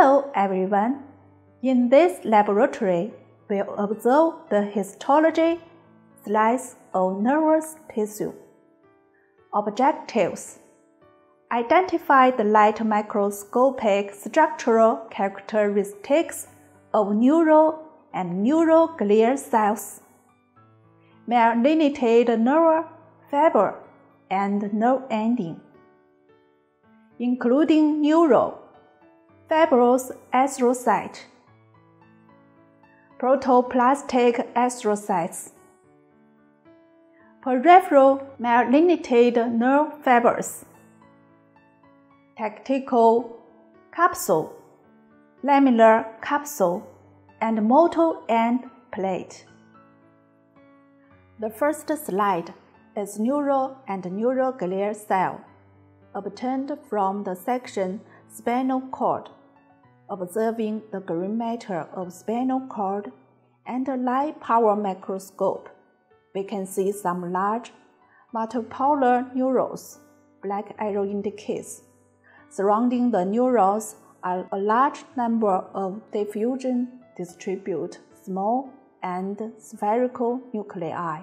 Hello everyone. In this laboratory, we'll observe the histology slice of nervous tissue. Objectives Identify the light microscopic structural characteristics of neural and neuroglial cells, myelinated nerve fiber, and nerve ending, including neural, fibrous astrocyte, protoplasmic astrocytes, peripheral myelinated nerve fibers, tactile capsule, lamellar capsule, and motor end plate. The first slide is neural and neuroglial cell obtained from the section spinal cord. Observing the green matter of spinal cord and a light power microscope, we can see some large multipolar neurons, black arrow indicates. Surrounding the neurons are a large number of diffusion distribute small and spherical nuclei,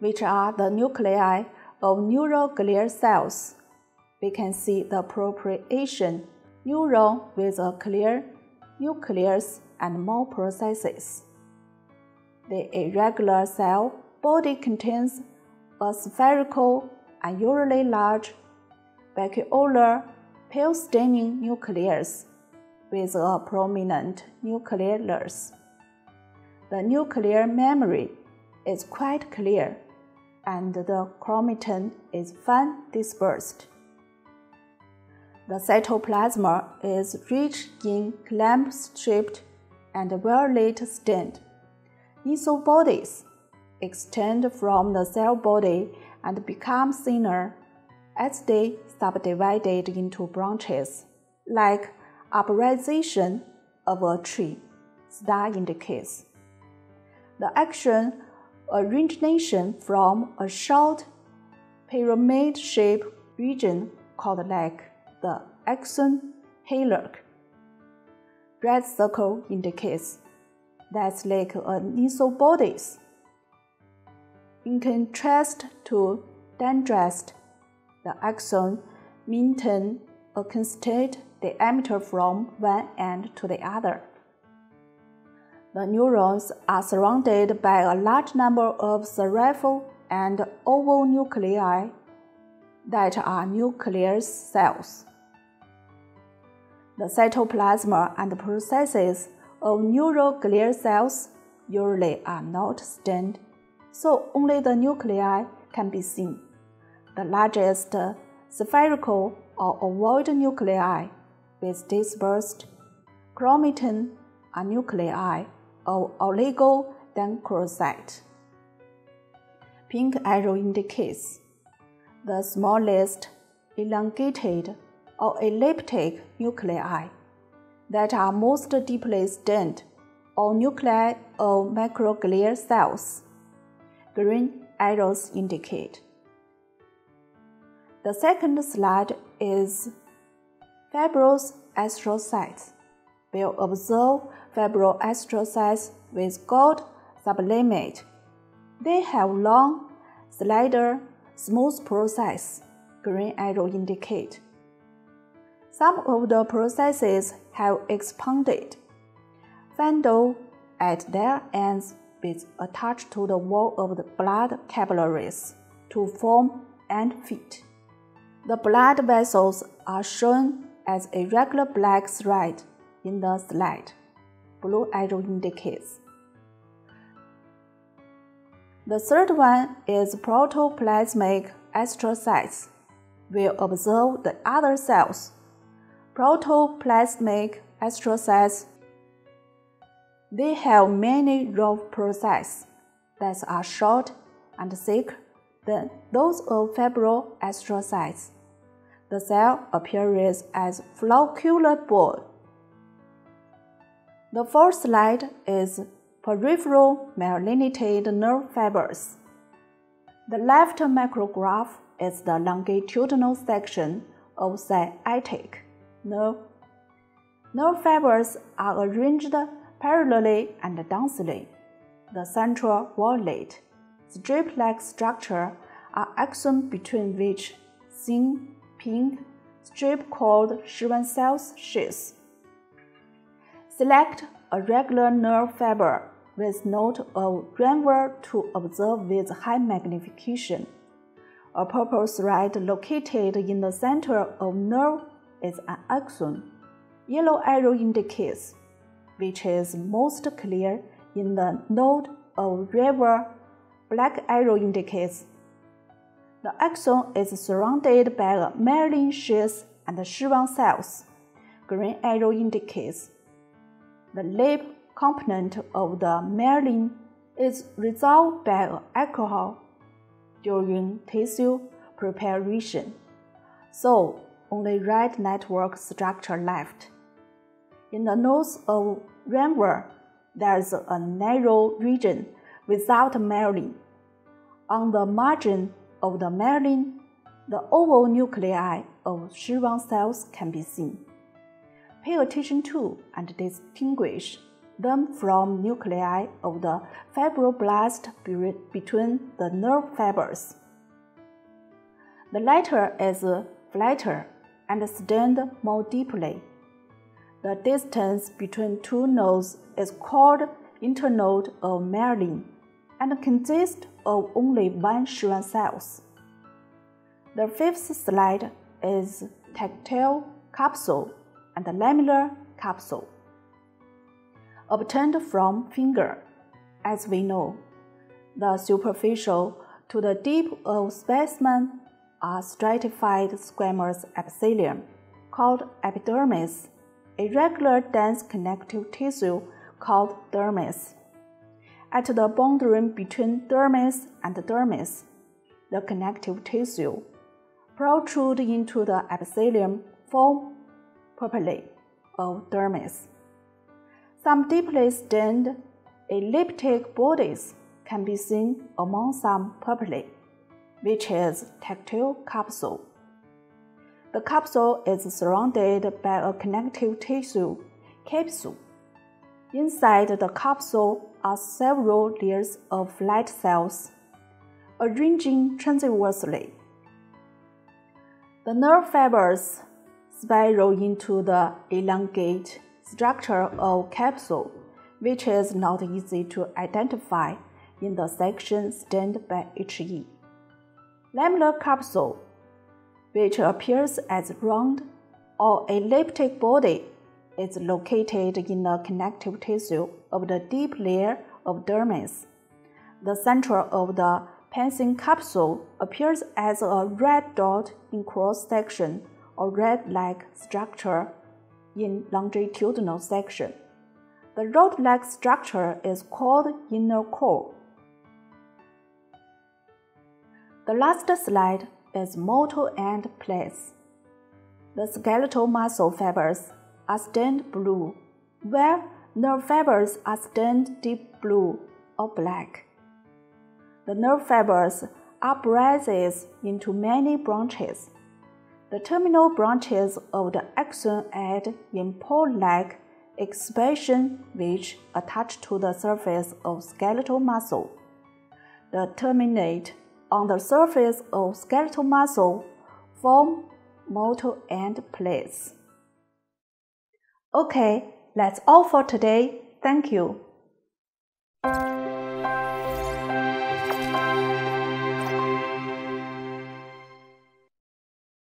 which are the nuclei of neuroglial cells. We can see the appropriation neuron with a clear nucleus and more processes. The irregular cell body contains a spherical unusually usually large vacuolar pale staining nucleus with a prominent nucleolus. The nuclear membrane is quite clear and the chromatin is fine dispersed. The cytoplasm is rich in clamp-shaped and violet stained Nissl bodies extend from the cell body and become thinner as they subdivided into branches, like arborization of a tree, star indicates. The action origination from a short pyramid-shaped region called like the axon hillock. Red circle indicates that's like a bodies. In contrast to dendrite, the axon maintain a constant diameter from one end to the other. The neurons are surrounded by a large number of serifal and oval nuclei that are nuclear cells. The cytoplasm and processes of neuroglial cells usually are not stained, so only the nuclei can be seen. The largest spherical or ovoid nuclei with dispersed chromatin are nuclei of oligodendrocyte. Pink arrow indicates the smallest elongated or elliptic nuclei that are most deeply stained or nuclei of microglial cells. Green arrows indicate. The second slide is fibrous astrocytes. We'll observe fibrous astrocytes with gold sublimate. They have long, slender, smooth process. Green arrow indicate. Some of the processes have expanded. Fendel at their ends is attached to the wall of the blood capillaries to form end feet. The blood vessels are shown as irregular black thread in the slide. Blue arrow indicates. The third one is protoplasmic astrocytes. We'll observe the other cells protoplasmic astrocytes. They have many rough processes that are short and thick than those of fibroastrocytes. The cell appears as floccular ball. The fourth slide is peripheral myelinated nerve fibers. The left micrograph is the longitudinal section of sciatic nerve. Nerve fibers are arranged parallelly and densely. The central wallate, strip-like structure are axons between which thin, pink strip called Schwann cells sheaths. Select a regular nerve fiber with node of Ranvier to observe with high magnification. A purple thread located in the center of nerve is an axon. Yellow arrow indicates, which is most clear in the node of Ranvier. Black arrow indicates. The axon is surrounded by a myelin sheath and Schwann cells. Green arrow indicates. The lip component of the myelin is resolved by alcohol during tissue preparation. So, only red network structure left. In the node of Ranvier, there is a narrow region without myelin. On the margin of the myelin, the oval nuclei of Schwann cells can be seen. Pay attention to and distinguish them from nuclei of the fibroblast between the nerve fibers. The latter is flatter and stand more deeply. The distance between two nodes is called internode of myelin and consists of only one Schwann cells. The fifth slide is tactile capsule and lamellar capsule obtained from finger. As we know, the superficial to the deep of specimen are stratified squamous epithelium called epidermis, a regular dense connective tissue called dermis. At the boundary between dermis and dermis, the connective tissue protrude into the epithelium form papilla of dermis. Some deeply stained elliptic bodies can be seen among some papillae, which is tactile capsule. The capsule is surrounded by a connective tissue capsule. Inside the capsule are several layers of light cells, arranging transversely. The nerve fibers spiral into the elongate structure of capsule, which is not easy to identify in the section stained by HE. Lamellar capsule, which appears as round or elliptic body, is located in the connective tissue of the deep layer of dermis. The center of the Pacinian capsule appears as a red dot in cross section or red-like structure in longitudinal section. The rod-like structure is called inner core. The last slide is motor end plates. The skeletal muscle fibers are stained blue, where nerve fibers are stained deep blue or black. The nerve fibers are into many branches. The terminal branches of the axon add impole-like expansion which attach to the surface of skeletal muscle. The terminate on the surface of skeletal muscle form motor end plates. Okay, that's all for today. Thank you.